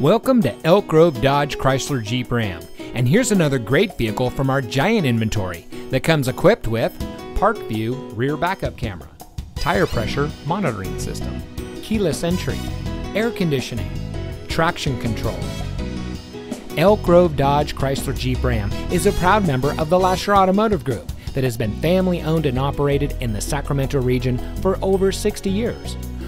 Welcome to Elk Grove Dodge Chrysler Jeep Ram. And here's another great vehicle from our giant inventory that comes equipped with Park View rear backup camera, tire pressure monitoring system, keyless entry, air conditioning, traction control. Elk Grove Dodge Chrysler Jeep Ram is a proud member of the Lasher Automotive Group that has been family owned and operated in the Sacramento region for over 60 years.